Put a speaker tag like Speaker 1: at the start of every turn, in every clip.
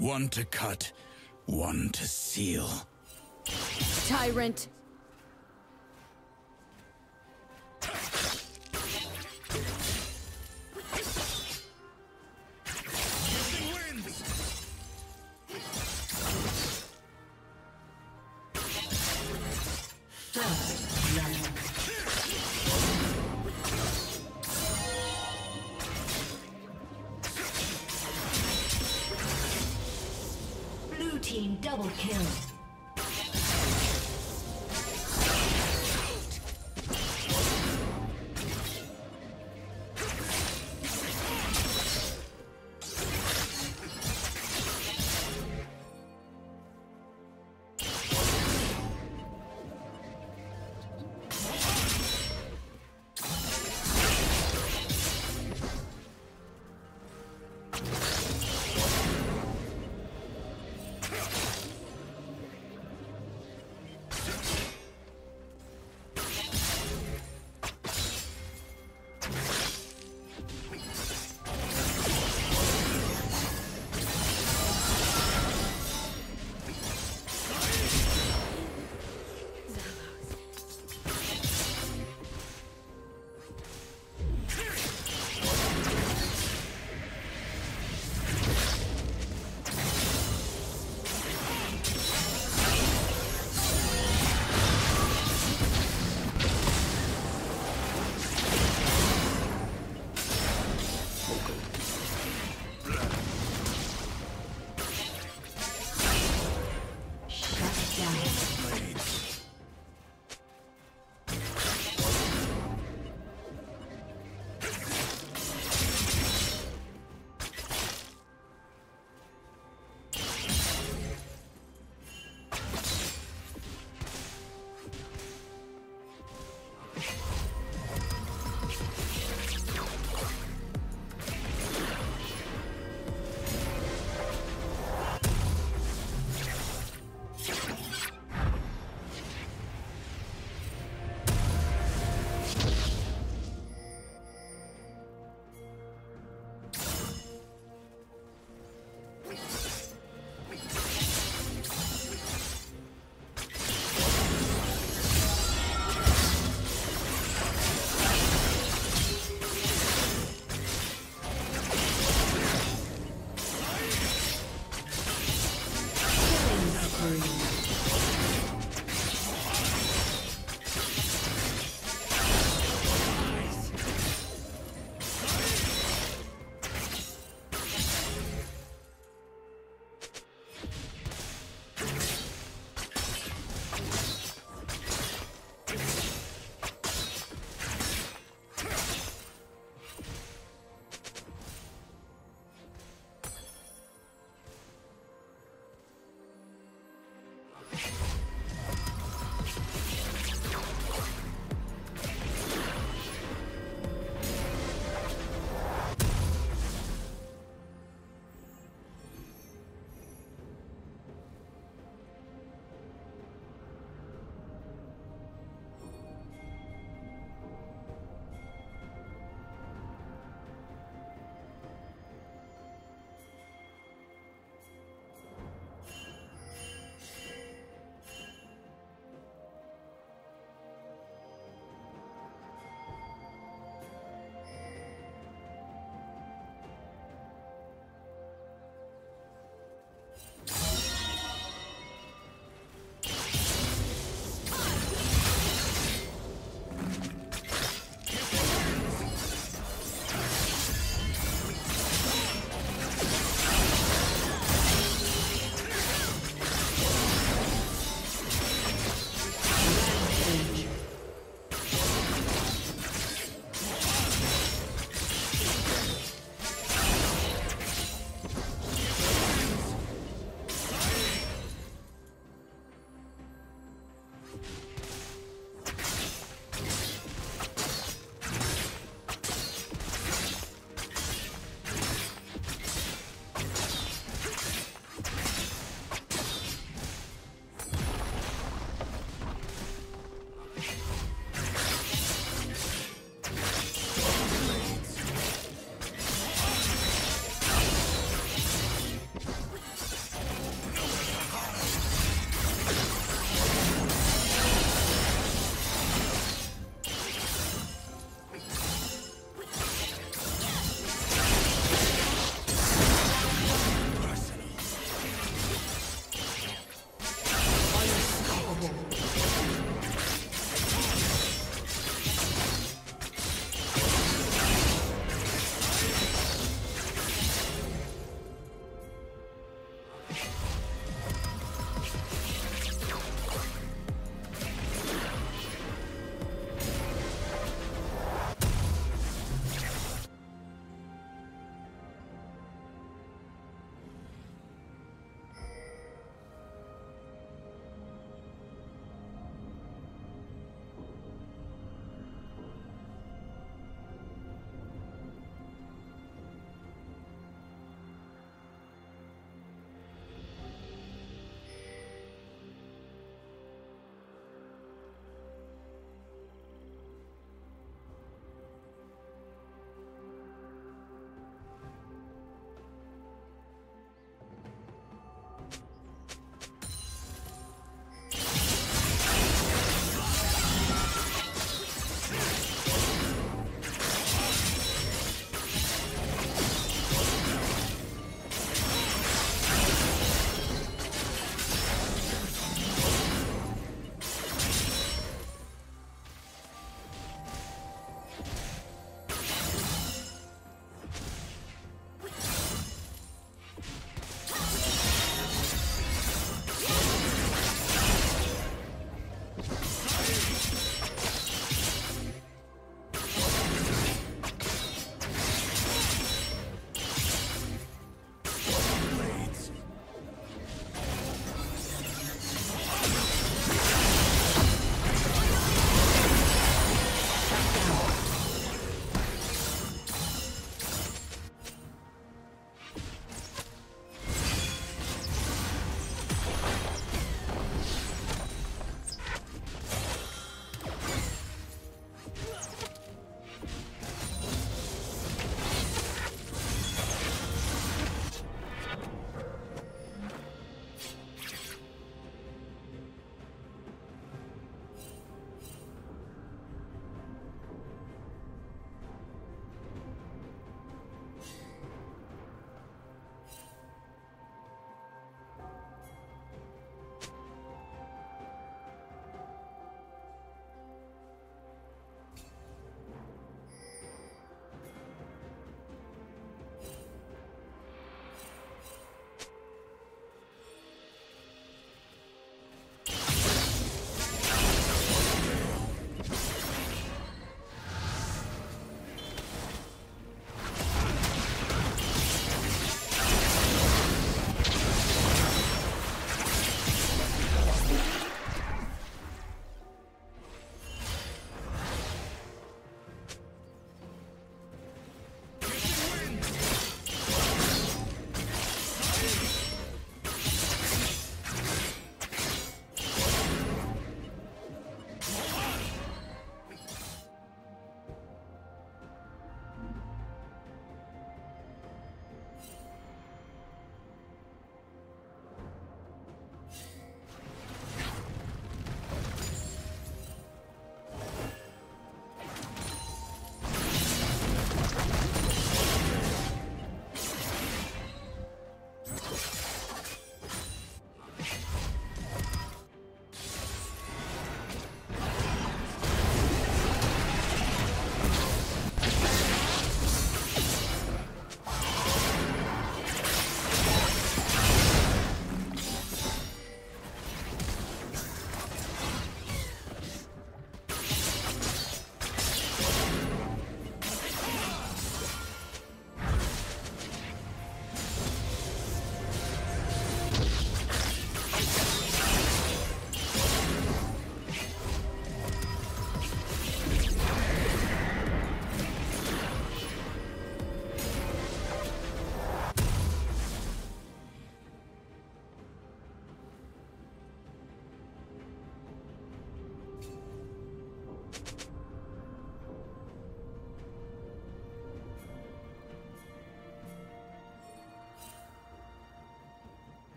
Speaker 1: One to cut, one to seal.
Speaker 2: Tyrant!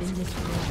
Speaker 2: Been destroyed.